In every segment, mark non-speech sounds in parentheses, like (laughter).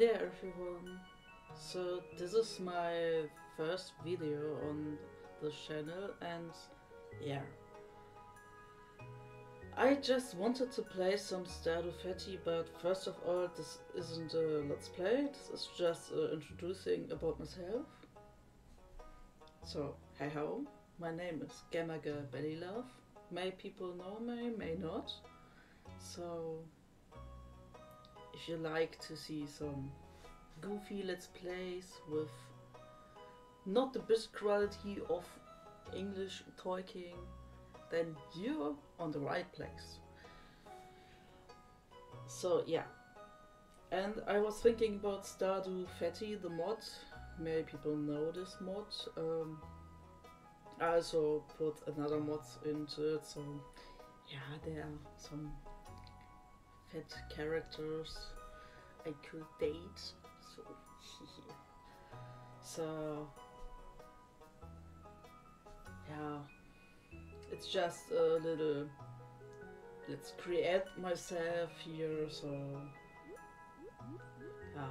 there everyone! So this is my first video on the channel and yeah. I just wanted to play some Stardew Valley, but first of all this isn't a let's play, this is just uh, introducing about myself. So, hey ho, my name is GamerGirl-BellyLove. May people know me, may not. So, if you like to see some goofy let's plays with not the best quality of English talking, then you're on the right place. So yeah. And I was thinking about Stardew Fatty, the mod. Many people know this mod. Um, I also put another mod into it, so yeah, there are some fat characters I could date. So, (laughs) so yeah, it's just a little. Let's create myself here. So yeah,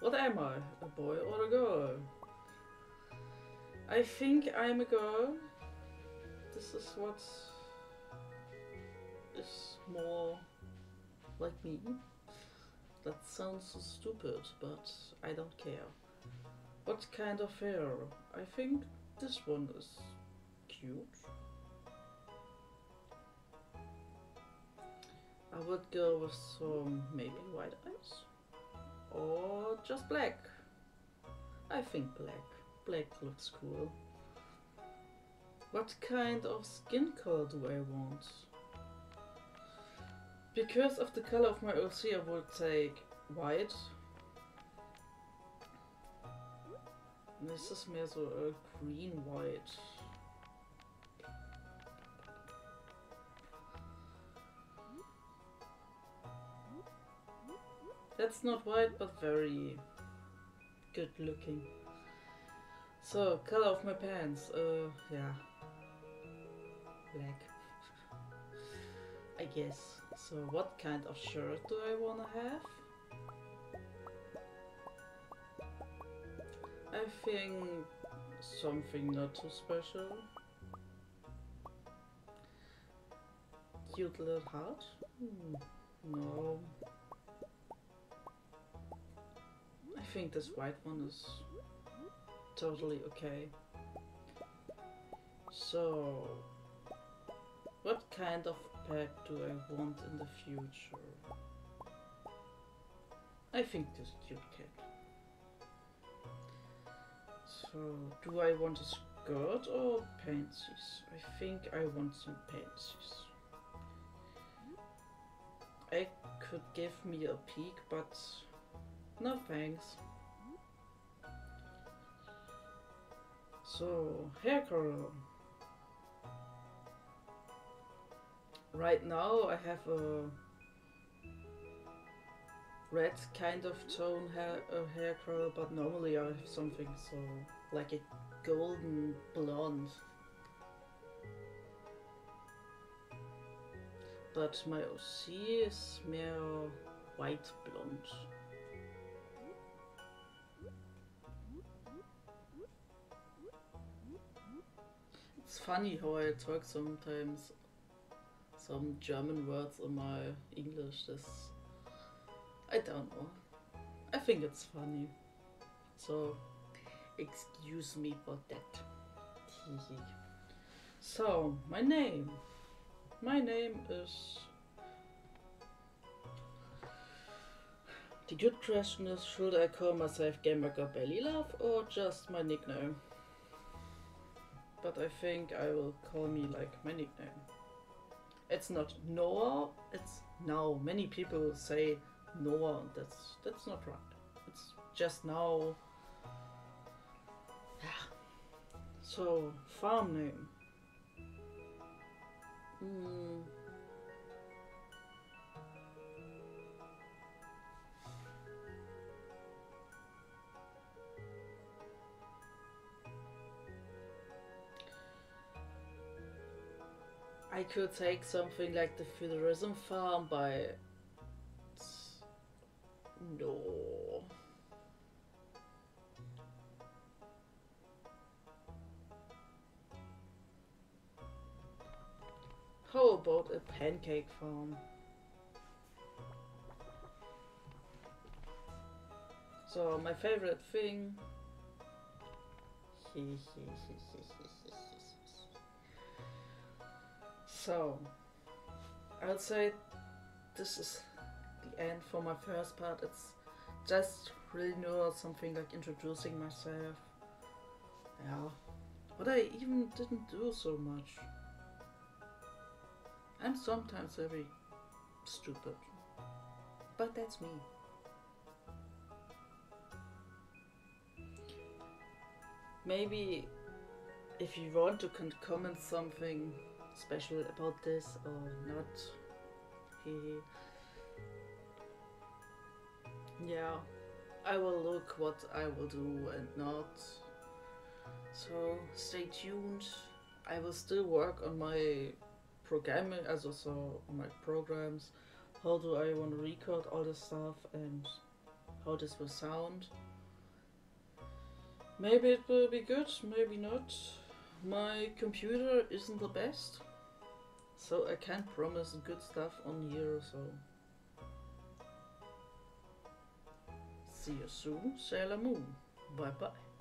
what am I? A boy or a girl? I think I'm a girl. This is what is more like me. That sounds so stupid, but I don't care. What kind of hair? I think this one is cute. I would go with some maybe white eyes. Or just black. I think black. Black looks cool. What kind of skin color do I want? Because of the color of my OC, I would take white. This is more so a green white. That's not white, but very good looking. So, color of my pants, uh, yeah, black, (laughs) I guess. So what kind of shirt do I wanna have? I think something not too special. Cute little heart? Hmm, no. I think this white one is totally okay. So, what kind of pet do I want in the future? I think this cute cat. So, do I want a skirt or panties? I think I want some panties. I could give me a peek, but no thanks. So, hair color. Right now I have a red kind of tone hair, uh, hair color, but normally I have something so like a golden blonde. But my OC is more white blonde. It's funny how I talk sometimes some German words in my English. This I don't know. I think it's funny. So excuse me for that. (laughs) so my name. My name is The good question is, should I call myself GamerGirl-BellyLove or just my nickname? But I think I will call me like my nickname. It's not Noah, it's now. Many people say Noah, that's that's not right. It's just now. Yeah. So, farm name. Hmm. I could take something like the Futurism Farm, but... No... How about a pancake farm? So my favorite thing so I'd say this is the end for my first part. It's just really know something like introducing myself. Yeah. But I even didn't do so much. I'm sometimes very stupid. But that's me. Maybe if you want to comment something special about this or not, he. Yeah, I will look what I will do and not. So stay tuned. I will still work on my programming, as also my programs. How do I want to record all this stuff and how this will sound. Maybe it will be good, maybe not. My computer isn't the best, so I can't promise good stuff on here, so. See you soon, Sailor Moon. Bye bye.